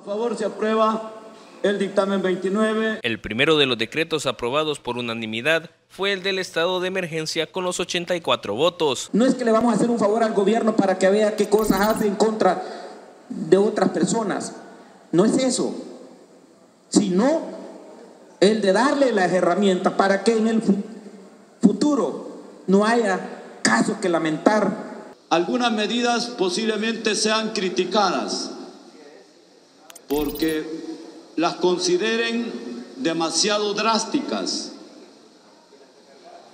A favor se aprueba el dictamen 29. El primero de los decretos aprobados por unanimidad fue el del estado de emergencia con los 84 votos. No es que le vamos a hacer un favor al gobierno para que vea qué cosas hace en contra de otras personas. No es eso. Sino el de darle las herramientas para que en el futuro no haya casos que lamentar. Algunas medidas posiblemente sean criticadas porque las consideren demasiado drásticas,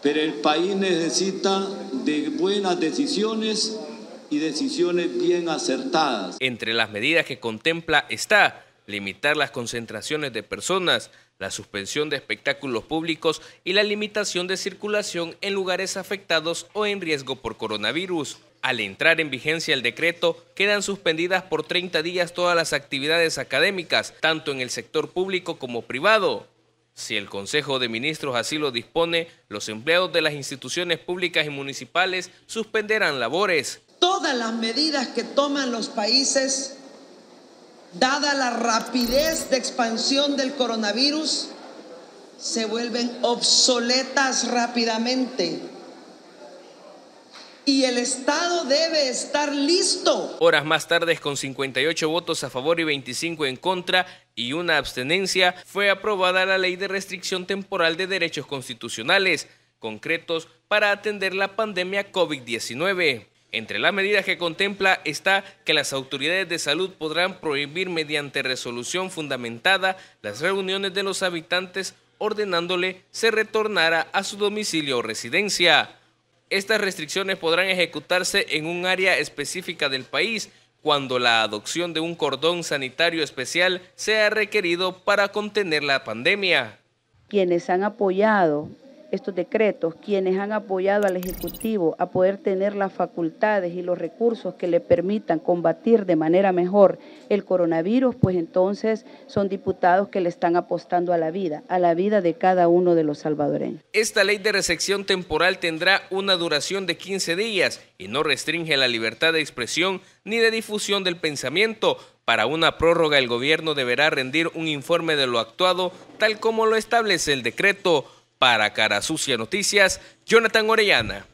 pero el país necesita de buenas decisiones y decisiones bien acertadas. Entre las medidas que contempla está limitar las concentraciones de personas, la suspensión de espectáculos públicos y la limitación de circulación en lugares afectados o en riesgo por coronavirus. Al entrar en vigencia el decreto, quedan suspendidas por 30 días todas las actividades académicas, tanto en el sector público como privado. Si el Consejo de Ministros así lo dispone, los empleados de las instituciones públicas y municipales suspenderán labores. Todas las medidas que toman los países, dada la rapidez de expansión del coronavirus, se vuelven obsoletas rápidamente y el Estado debe estar listo. Horas más tarde, con 58 votos a favor y 25 en contra y una abstenencia, fue aprobada la Ley de Restricción Temporal de Derechos Constitucionales, concretos para atender la pandemia COVID-19. Entre las medidas que contempla está que las autoridades de salud podrán prohibir mediante resolución fundamentada las reuniones de los habitantes ordenándole se retornara a su domicilio o residencia. Estas restricciones podrán ejecutarse en un área específica del país cuando la adopción de un cordón sanitario especial sea requerido para contener la pandemia. Quienes han apoyado estos decretos, quienes han apoyado al Ejecutivo a poder tener las facultades y los recursos que le permitan combatir de manera mejor el coronavirus, pues entonces son diputados que le están apostando a la vida, a la vida de cada uno de los salvadoreños. Esta ley de recepción temporal tendrá una duración de 15 días y no restringe la libertad de expresión ni de difusión del pensamiento. Para una prórroga el gobierno deberá rendir un informe de lo actuado tal como lo establece el decreto. Para Cara Sucia Noticias, Jonathan Orellana.